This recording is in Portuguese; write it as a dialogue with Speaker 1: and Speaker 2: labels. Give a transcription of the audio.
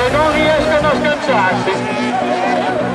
Speaker 1: Se non riescono a sganciarsi.